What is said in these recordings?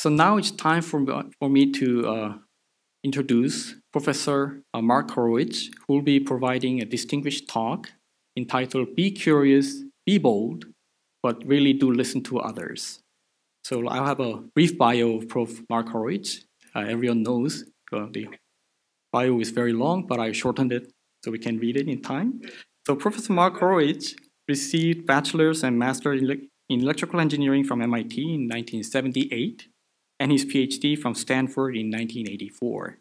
So now it's time for, for me to uh, introduce Professor uh, Mark Horowitz, who will be providing a distinguished talk entitled Be Curious, Be Bold, but really do listen to others. So I'll have a brief bio of Prof. Mark Horowitz. Uh, everyone knows uh, the bio is very long, but I shortened it so we can read it in time. So Professor Mark Horowitz received bachelor's and master's in, in electrical engineering from MIT in 1978 and his PhD from Stanford in 1984.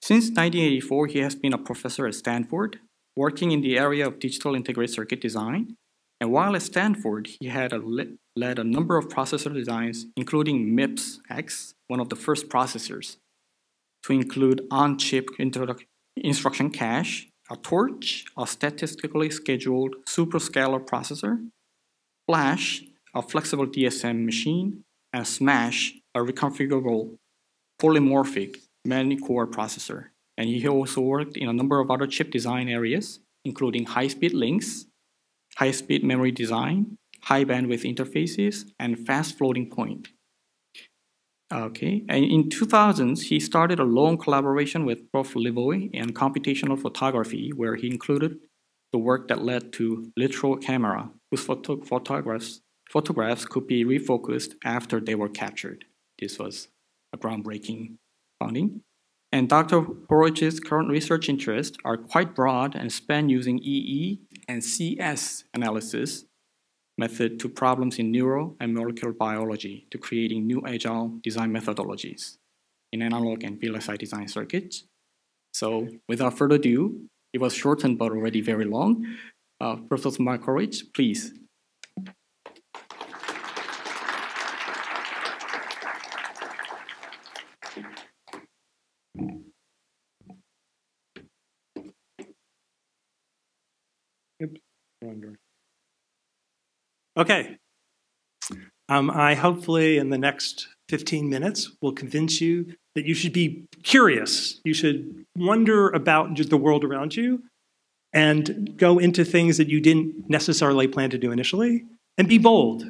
Since 1984, he has been a professor at Stanford, working in the area of digital integrated circuit design. And while at Stanford, he had a led a number of processor designs, including MIPS X, one of the first processors, to include on-chip instruction cache, a torch, a statistically scheduled superscalar processor, Flash, a flexible DSM machine, and Smash, a reconfigurable polymorphic many-core processor. And he also worked in a number of other chip design areas, including high-speed links, high-speed memory design, high bandwidth interfaces, and fast floating point. Okay, and in 2000s, he started a long collaboration with Prof. Levoy in computational photography, where he included the work that led to Lytro camera, whose photo photographs, photographs could be refocused after they were captured. This was a groundbreaking finding. And Dr. Horowitz's current research interests are quite broad and span using EE and CS analysis method to problems in neuro and molecular biology to creating new agile design methodologies in analog and VLSI design circuits. So without further ado, it was shortened but already very long. Uh, Professor Mark Horowitz, please. Oops, wrong Okay. Um, I hopefully in the next 15 minutes will convince you that you should be curious. You should wonder about the world around you and go into things that you didn't necessarily plan to do initially and be bold.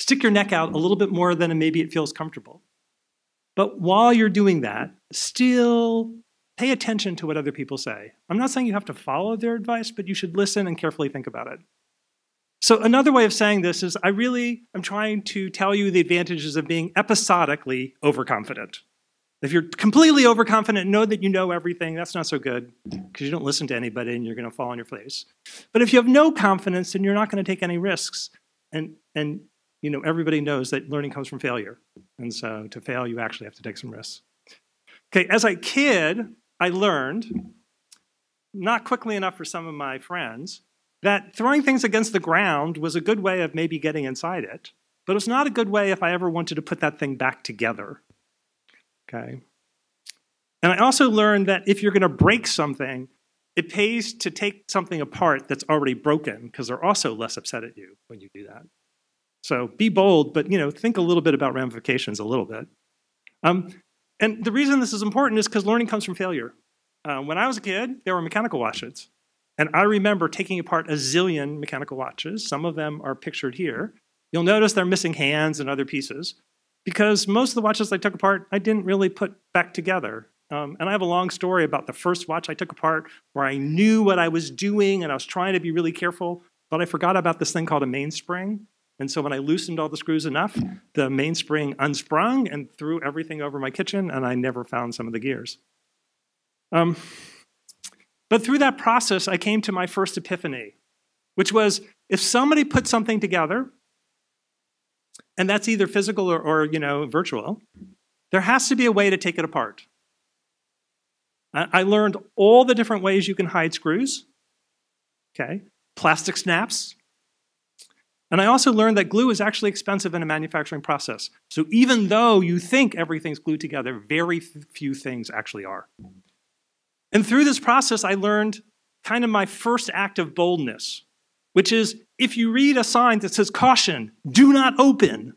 Stick your neck out a little bit more than maybe it feels comfortable. But while you're doing that, still pay attention to what other people say. I'm not saying you have to follow their advice, but you should listen and carefully think about it. So another way of saying this is I really am trying to tell you the advantages of being episodically overconfident. If you're completely overconfident, know that you know everything, that's not so good because you don't listen to anybody and you're going to fall on your face. But if you have no confidence, then you're not going to take any risks. And, and you know, everybody knows that learning comes from failure. And so to fail, you actually have to take some risks. Okay, as a kid, I learned, not quickly enough for some of my friends, that throwing things against the ground was a good way of maybe getting inside it, but it was not a good way if I ever wanted to put that thing back together. Okay. And I also learned that if you're going to break something, it pays to take something apart that's already broken because they're also less upset at you when you do that. So be bold, but you know, think a little bit about ramifications a little bit. Um, and the reason this is important is because learning comes from failure. Uh, when I was a kid, there were mechanical watches. And I remember taking apart a zillion mechanical watches. Some of them are pictured here. You'll notice they're missing hands and other pieces because most of the watches I took apart, I didn't really put back together. Um, and I have a long story about the first watch I took apart where I knew what I was doing and I was trying to be really careful, but I forgot about this thing called a mainspring. And so when I loosened all the screws enough, the mainspring unsprung and threw everything over my kitchen, and I never found some of the gears. Um, but through that process, I came to my first epiphany, which was if somebody put something together, and that's either physical or, or you know, virtual, there has to be a way to take it apart. I learned all the different ways you can hide screws, okay, plastic snaps. And I also learned that glue is actually expensive in a manufacturing process. So even though you think everything's glued together, very few things actually are. And through this process, I learned kind of my first act of boldness, which is if you read a sign that says, caution, do not open,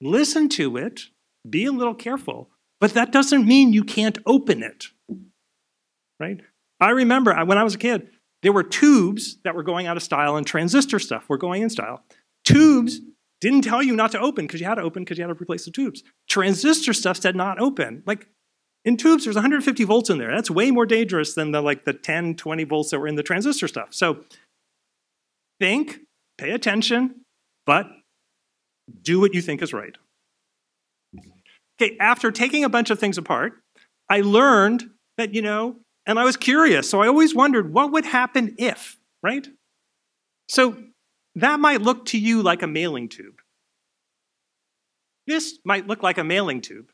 listen to it, be a little careful, but that doesn't mean you can't open it, right? I remember when I was a kid, there were tubes that were going out of style and transistor stuff were going in style. Tubes didn't tell you not to open because you had to open because you had to replace the tubes. Transistor stuff said not open. Like in tubes, there's 150 volts in there. That's way more dangerous than the like the 10, 20 volts that were in the transistor stuff. So think, pay attention, but do what you think is right. Okay, after taking a bunch of things apart, I learned that, you know, and I was curious. So I always wondered what would happen if, right? So that might look to you like a mailing tube. This might look like a mailing tube.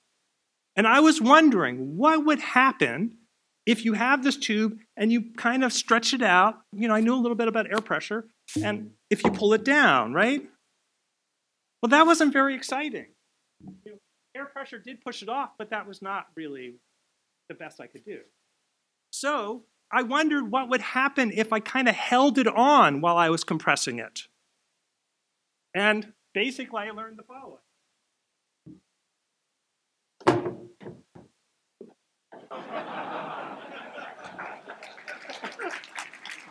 And I was wondering what would happen if you have this tube and you kind of stretch it out. You know, I knew a little bit about air pressure. And if you pull it down, right? Well, that wasn't very exciting. You know, air pressure did push it off, but that was not really the best I could do. So I wondered what would happen if I kind of held it on while I was compressing it. And basically, I learned the following.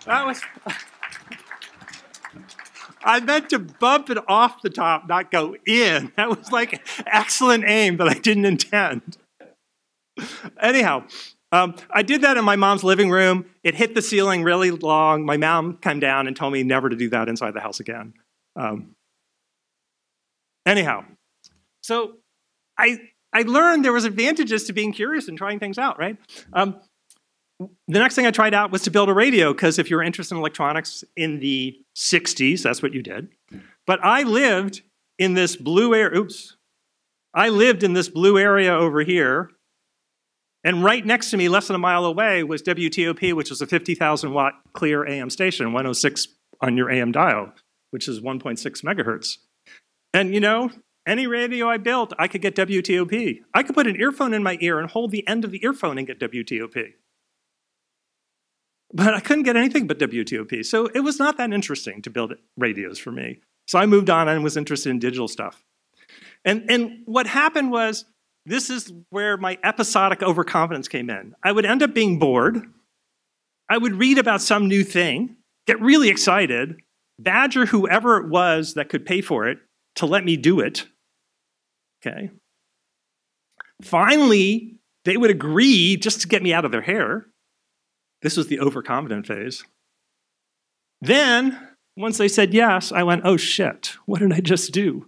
That was. I meant to bump it off the top, not go in. That was like excellent aim, but I didn't intend. Anyhow, um, I did that in my mom's living room. It hit the ceiling really long. My mom came down and told me never to do that inside the house again. Um, anyhow, so I I learned there was advantages to being curious and trying things out. Right. Um, the next thing I tried out was to build a radio because if you're interested in electronics in the 60s, that's what you did. But I lived in this blue area. Oops. I lived in this blue area over here and right next to me, less than a mile away, was WTOP, which is a 50,000 watt clear AM station, 106 on your AM dial, which is 1.6 megahertz. And you know, any radio I built, I could get WTOP. I could put an earphone in my ear and hold the end of the earphone and get WTOP. But I couldn't get anything but WTOP. So it was not that interesting to build radios for me. So I moved on and was interested in digital stuff. And, and what happened was this is where my episodic overconfidence came in. I would end up being bored. I would read about some new thing, get really excited, badger whoever it was that could pay for it to let me do it. Okay. Finally, they would agree just to get me out of their hair. This was the overconfident phase. Then, once they said yes, I went, oh shit, what did I just do?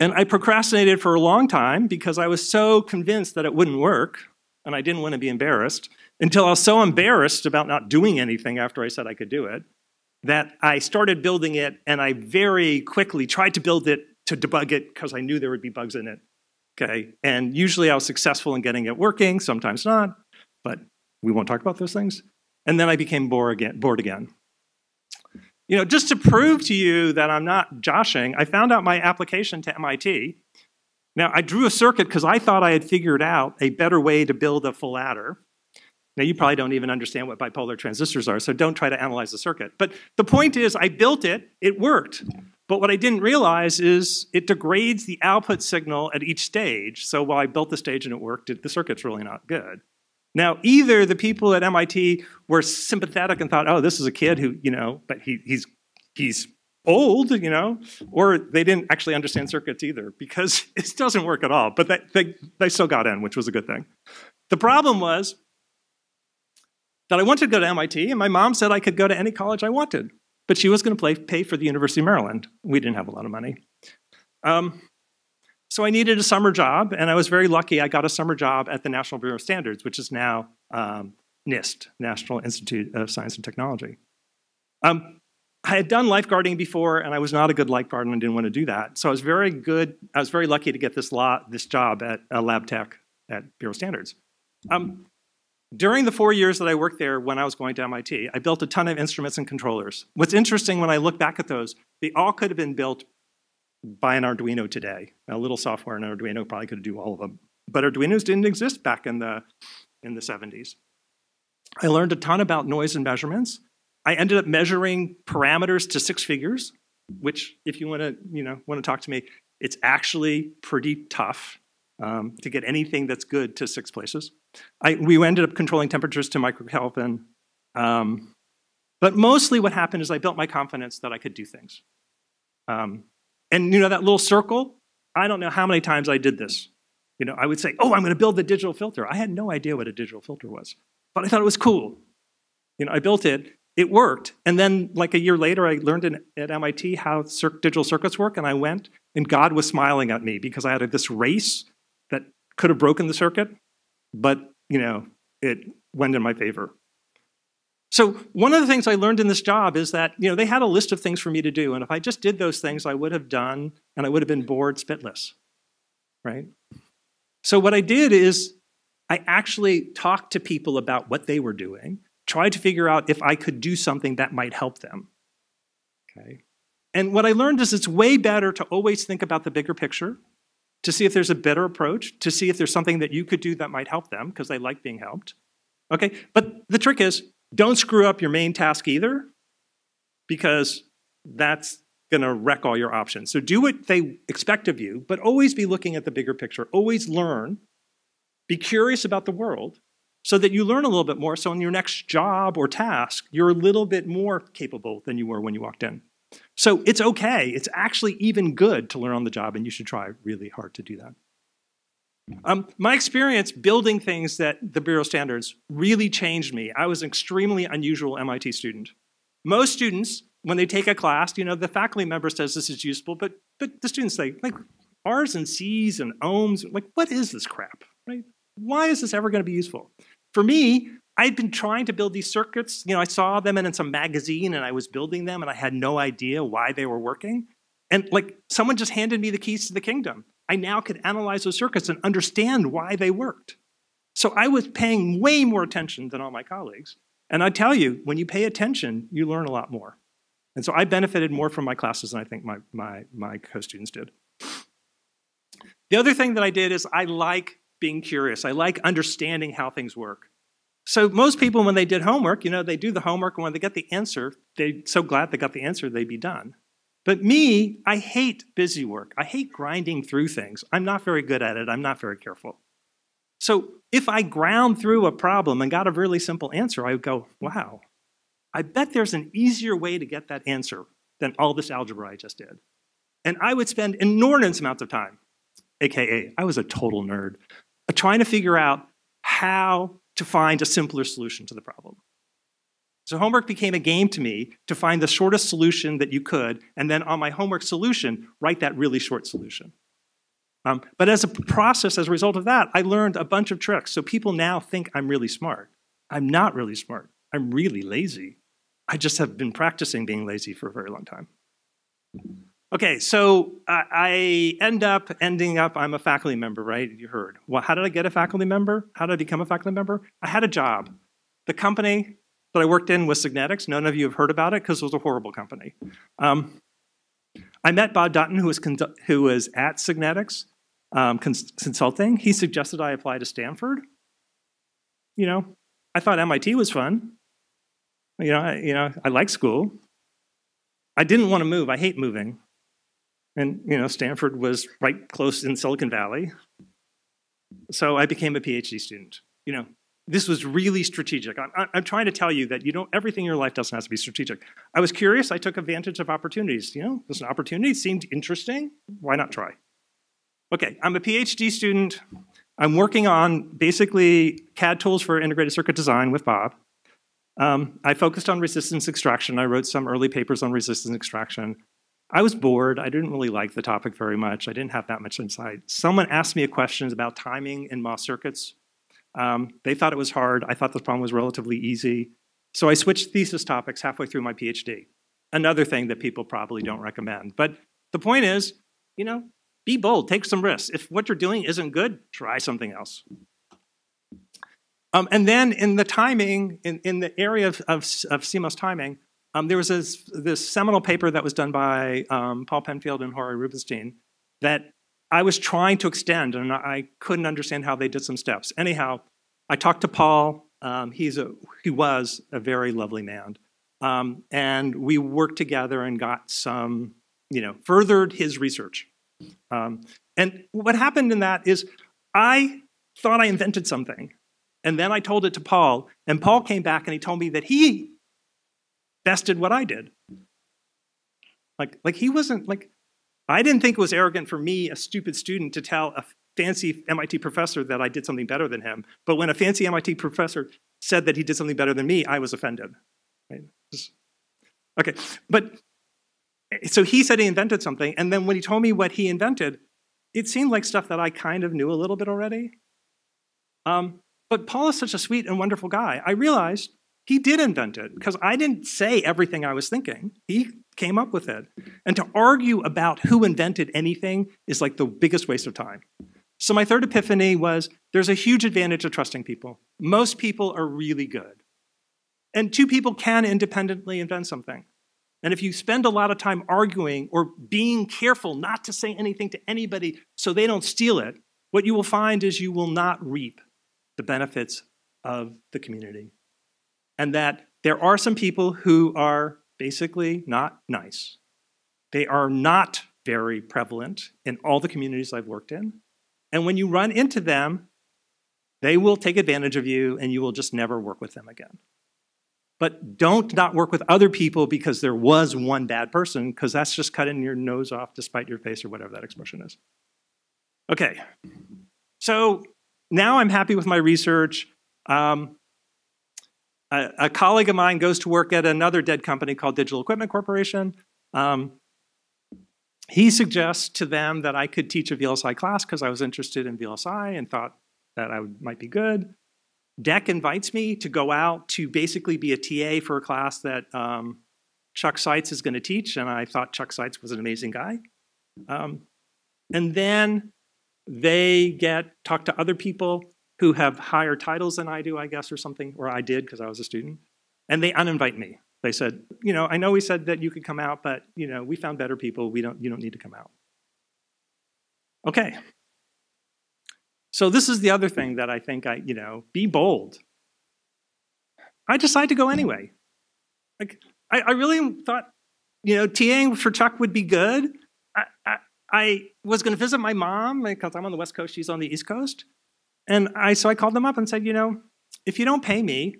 And I procrastinated for a long time because I was so convinced that it wouldn't work and I didn't want to be embarrassed until I was so embarrassed about not doing anything after I said I could do it that I started building it and I very quickly tried to build it to debug it because I knew there would be bugs in it. Okay, and usually I was successful in getting it working, sometimes not, but we won't talk about those things. And then I became bored again. Bored again. You know, just to prove to you that I'm not joshing, I found out my application to MIT. Now, I drew a circuit because I thought I had figured out a better way to build a full adder. Now, you probably don't even understand what bipolar transistors are, so don't try to analyze the circuit. But the point is, I built it, it worked. But what I didn't realize is it degrades the output signal at each stage. So while I built the stage and it worked, the circuit's really not good. Now, either the people at MIT were sympathetic and thought, oh, this is a kid who, you know, but he, he's, he's old, you know, or they didn't actually understand circuits either because it doesn't work at all. But they, they, they still got in, which was a good thing. The problem was that I wanted to go to MIT, and my mom said I could go to any college I wanted, but she was going to pay for the University of Maryland. We didn't have a lot of money. Um, so I needed a summer job, and I was very lucky. I got a summer job at the National Bureau of Standards, which is now um, NIST, National Institute of Science and Technology. Um, I had done lifeguarding before, and I was not a good lifeguard, and I didn't want to do that. So I was very good. I was very lucky to get this law, this job at uh, lab tech at Bureau of Standards. Um, during the four years that I worked there when I was going to MIT, I built a ton of instruments and controllers. What's interesting when I look back at those, they all could have been built by an Arduino today. A little software in an Arduino probably could do all of them. But Arduinos didn't exist back in the, in the 70s. I learned a ton about noise and measurements. I ended up measuring parameters to six figures, which if you want to, you know, want to talk to me, it's actually pretty tough um, to get anything that's good to six places. I, we ended up controlling temperatures to microkelvin. Um, but mostly what happened is I built my confidence that I could do things. Um, And you know that little circle? I don't know how many times I did this. You know, I would say, "Oh, I'm going to build the digital filter." I had no idea what a digital filter was, but I thought it was cool. You know, I built it. It worked, and then like a year later, I learned in, at MIT how cir digital circuits work, and I went, and God was smiling at me because I had this race that could have broken the circuit, but you know, it went in my favor. So one of the things I learned in this job is that you know they had a list of things for me to do, and if I just did those things, I would have done, and I would have been bored spitless, right? So what I did is I actually talked to people about what they were doing, tried to figure out if I could do something that might help them. Okay. And what I learned is it's way better to always think about the bigger picture, to see if there's a better approach, to see if there's something that you could do that might help them because they like being helped. Okay, but the trick is don't screw up your main task either, because that's going to wreck all your options. So do what they expect of you, but always be looking at the bigger picture. Always learn. Be curious about the world so that you learn a little bit more. So in your next job or task, you're a little bit more capable than you were when you walked in. So it's okay. It's actually even good to learn on the job, and you should try really hard to do that. Um, my experience building things that the Bureau standards really changed me. I was an extremely unusual MIT student. Most students, when they take a class, you know, the faculty member says this is useful, but but the students say, like, R's and C's and ohms, like, what is this crap? Right? Why is this ever going to be useful? For me, I'd been trying to build these circuits. You know, I saw them in some magazine and I was building them and I had no idea why they were working. And like someone just handed me the keys to the kingdom. I now could analyze those circuits and understand why they worked. So I was paying way more attention than all my colleagues. And I tell you, when you pay attention, you learn a lot more. And so I benefited more from my classes than I think my, my, my co-students did. The other thing that I did is I like being curious. I like understanding how things work. So most people, when they did homework, you know, they do the homework, and when they get the answer, they're so glad they got the answer, they'd be done. But me, I hate busy work. I hate grinding through things. I'm not very good at it. I'm not very careful. So if I ground through a problem and got a really simple answer, I would go, wow, I bet there's an easier way to get that answer than all this algebra I just did. And I would spend enormous amounts of time, AKA, I was a total nerd, trying to figure out how to find a simpler solution to the problem. So homework became a game to me to find the shortest solution that you could, and then on my homework solution, write that really short solution. Um, but as a process, as a result of that, I learned a bunch of tricks. So people now think I'm really smart. I'm not really smart. I'm really lazy. I just have been practicing being lazy for a very long time. Okay, so I end up ending up, I'm a faculty member, right? You heard. Well, how did I get a faculty member? How did I become a faculty member? I had a job. The company that I worked in was Signetics. None of you have heard about it because it was a horrible company. Um, I met Bob Dutton, who was, who was at Signetics um, cons consulting. He suggested I apply to Stanford. You know, I thought MIT was fun. You know, I, you know, I like school. I didn't want to move. I hate moving. And, you know, Stanford was right close in Silicon Valley. So I became a PhD student. You know, this was really strategic. I'm, I'm, trying to tell you that you know everything in your life doesn't have to be strategic. I was curious. I took advantage of opportunities. You know, there's an opportunity. It seemed interesting. Why not try? Okay, I'm a PhD student. I'm working on basically CAD tools for integrated circuit design with Bob. Um, I focused on resistance extraction. I wrote some early papers on resistance extraction. I was bored. I didn't really like the topic very much. I didn't have that much insight. Someone asked me a question about timing in MOS circuits. Um, they thought it was hard. I thought the problem was relatively easy. So I switched thesis topics halfway through my PhD. Another thing that people probably don't recommend. But the point is, you know, be bold, take some risks. If what you're doing isn't good, try something else. Um, and then in the timing, in, in the area of, of, of CMOS timing, um, there was this, this, seminal paper that was done by um, Paul Penfield and Jorge Rubinstein that I was trying to extend, and I couldn't understand how they did some steps. Anyhow, I talked to Paul. Um, he's a, he was a very lovely man. Um, and we worked together and got some, you know, furthered his research. Um, and what happened in that is I thought I invented something. And then I told it to Paul, and Paul came back and he told me that he bested what I did. Like, like he wasn't like I didn't think it was arrogant for me, a stupid student, to tell a fancy MIT professor that I did something better than him. But when a fancy MIT professor said that he did something better than me, I was offended. Right? Okay, but so he said he invented something, and then when he told me what he invented, it seemed like stuff that I kind of knew a little bit already. Um, but Paul is such a sweet and wonderful guy. I realized he did invent it because I didn't say everything I was thinking. He came up with it. And to argue about who invented anything is like the biggest waste of time. So, my third epiphany was there's a huge advantage of trusting people. Most people are really good. And two people can independently invent something. And if you spend a lot of time arguing or being careful not to say anything to anybody so they don't steal it, what you will find is you will not reap the benefits of the community. And that there are some people who are basically not nice. They are not very prevalent in all the communities I've worked in. And when you run into them, they will take advantage of you and you will just never work with them again. But don't not work with other people because there was one bad person, because that's just cutting your nose off despite your face or whatever that expression is. Okay, so now I'm happy with my research. Um, a, a, colleague of mine goes to work at another dead company called Digital Equipment Corporation. Um, he suggests to them that I could teach a VLSI class because I was interested in VLSI and thought that I would, might be good. DEC invites me to go out to basically be a TA for a class that um, Chuck Seitz is going to teach, and I thought Chuck Seitz was an amazing guy. Um, and then they get talk to other people who have higher titles than I do, I guess, or something, or I did because I was a student, and they uninvite me. They said, you know, I know we said that you could come out, but you know, we found better people. We don't, you don't need to come out. Okay. So this is the other thing that I think I, you know, be bold. I decide to go anyway. Like, I, I really thought, you know, TAing for Chuck would be good. I, I, I was going to visit my mom because I'm on the West Coast, she's on the East Coast. And I, so I called them up and said, you know, if you don't pay me,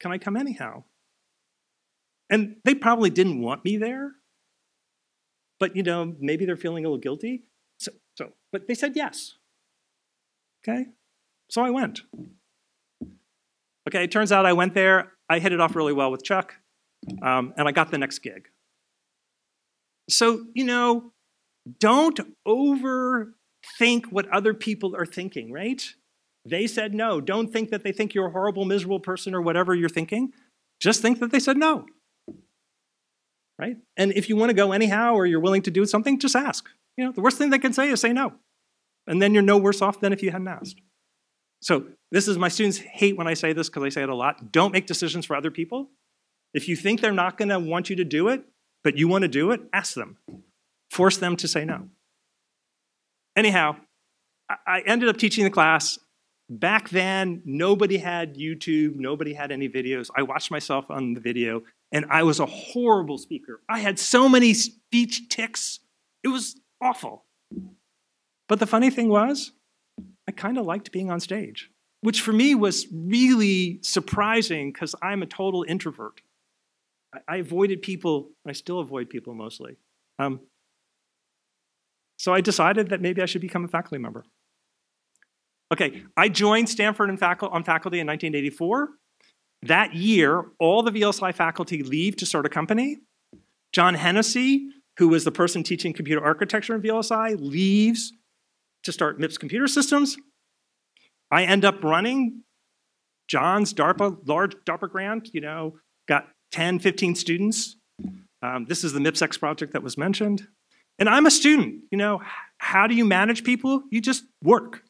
can I come anyhow? And they probably didn't want me there, but you know, maybe they're feeling a little guilty. So, so but they said yes. Okay, so I went. Okay, it turns out I went there. I hit it off really well with Chuck, um, and I got the next gig. So, you know, don't overthink what other people are thinking, right? They said no. Don't think that they think you're a horrible, miserable person or whatever you're thinking. Just think that they said no right? And if you want to go anyhow or you're willing to do something, just ask. You know, the worst thing they can say is say no. And then you're no worse off than if you hadn't asked. So this is my students hate when I say this because I say it a lot. Don't make decisions for other people. If you think they're not going to want you to do it, but you want to do it, ask them. Force them to say no. Anyhow, I ended up teaching the class. Back then, nobody had YouTube, nobody had any videos. I watched myself on the video, and I was a horrible speaker. I had so many speech tics. It was awful. But the funny thing was, I kind of liked being on stage, which for me was really surprising because I'm a total introvert. I, avoided people, I still avoid people mostly. Um, so I decided that maybe I should become a faculty member. Okay, I joined Stanford on faculty in 1984. That year, all the VLSI faculty leave to start a company. John Hennessy, who was the person teaching computer architecture in VLSI, leaves to start MIPS Computer Systems. I end up running John's DARPA, large DARPA grant, you know, got 10, 15 students. Um, this is the MIPSX project that was mentioned. And I'm a student, you know, how do you manage people? You just work.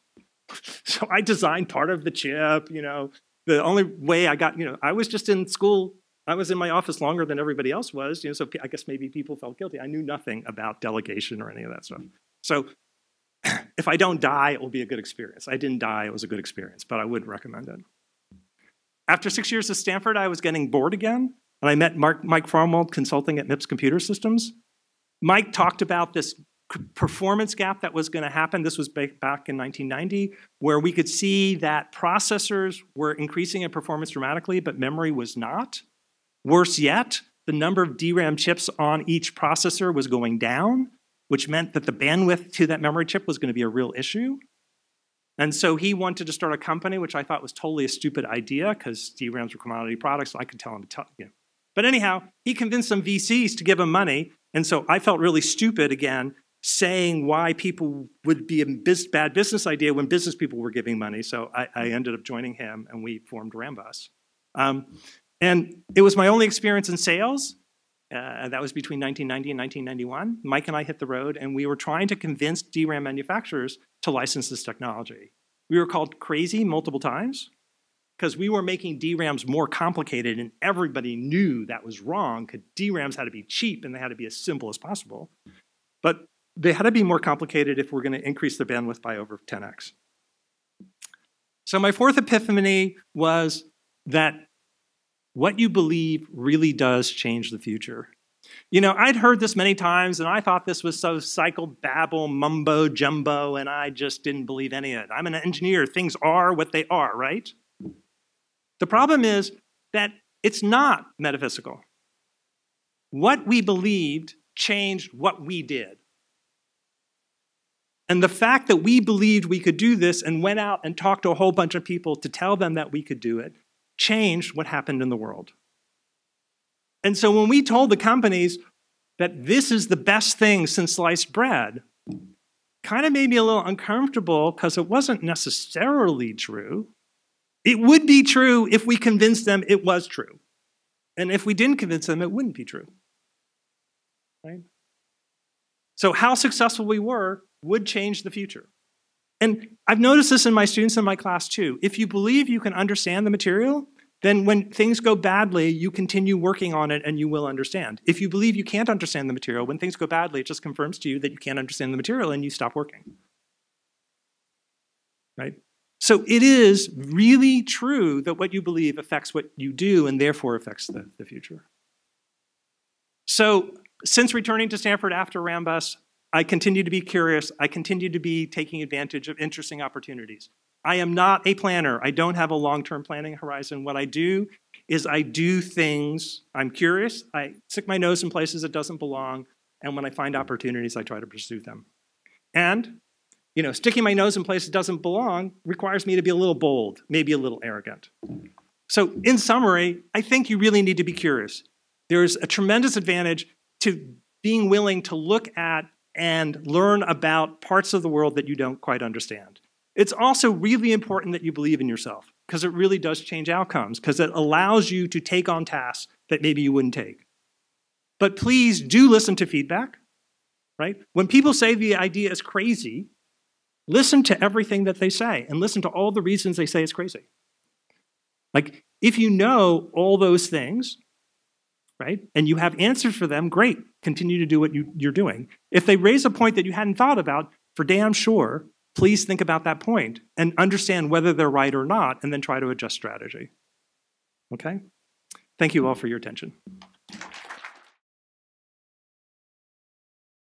So I designed part of the chip, you know, the only way I got, you know, I was just in school. I was in my office longer than everybody else was, you know, so I guess maybe people felt guilty. I knew nothing about delegation or any of that stuff. So if I don't die, it will be a good experience. I didn't die, it was a good experience, but I wouldn't recommend it. After six years at Stanford, I was getting bored again, and I met Mark, Mike Farmwald consulting at MIPS Computer Systems. Mike talked about this performance gap that was going to happen. This was back in 1990, where we could see that processors were increasing in performance dramatically, but memory was not. Worse yet, the number of DRAM chips on each processor was going down, which meant that the bandwidth to that memory chip was going to be a real issue. And so he wanted to start a company, which I thought was totally a stupid idea because DRAMs were commodity products, so I could tell him to tell you. But anyhow, he convinced some VCs to give him money, and so I felt really stupid again saying why people would be a bad business idea when business people were giving money. So I, I ended up joining him, and we formed Rambus. Um, and it was my only experience in sales. Uh, that was between 1990 and 1991. Mike and I hit the road, and we were trying to convince DRAM manufacturers to license this technology. We were called crazy multiple times because we were making DRAMs more complicated, and everybody knew that was wrong because DRAMs had to be cheap and they had to be as simple as possible. But they had to be more complicated if we're going to increase the bandwidth by over 10x. So my fourth epiphany was that what you believe really does change the future. You know, I'd heard this many times and I thought this was so cycle babble, mumbo jumbo, and I just didn't believe any of it. I'm an engineer. Things are what they are, right? The problem is that it's not metaphysical. What we believed changed what we did. And the fact that we believed we could do this and went out and talked to a whole bunch of people to tell them that we could do it changed what happened in the world. And so when we told the companies that this is the best thing since sliced bread, kind of made me a little uncomfortable because it wasn't necessarily true. It would be true if we convinced them it was true. And if we didn't convince them, it wouldn't be true. Right? So, how successful we were would change the future. And I've noticed this in my students in my class too. If you believe you can understand the material, then when things go badly, you continue working on it and you will understand. If you believe you can't understand the material, when things go badly, it just confirms to you that you can't understand the material and you stop working. Right? So it is really true that what you believe affects what you do and therefore affects the, the future. So since returning to Stanford after Rambus, I continue to be curious. I continue to be taking advantage of interesting opportunities. I am not a planner. I don't have a long-term planning horizon. What I do is I do things. I'm curious. I stick my nose in places it doesn't belong. And when I find opportunities, I try to pursue them. And, you know, sticking my nose in places it doesn't belong requires me to be a little bold, maybe a little arrogant. So in summary, I think you really need to be curious. There's a tremendous advantage to being willing to look at and learn about parts of the world that you don't quite understand. It's also really important that you believe in yourself because it really does change outcomes because it allows you to take on tasks that maybe you wouldn't take. But please do listen to feedback, right? When people say the idea is crazy, listen to everything that they say and listen to all the reasons they say it's crazy. Like, if you know all those things, right? And you have answers for them, great. Continue to do what you, you're doing. If they raise a point that you hadn't thought about, for damn sure, please think about that point and understand whether they're right or not, and then try to adjust strategy. Okay? Thank you all for your attention.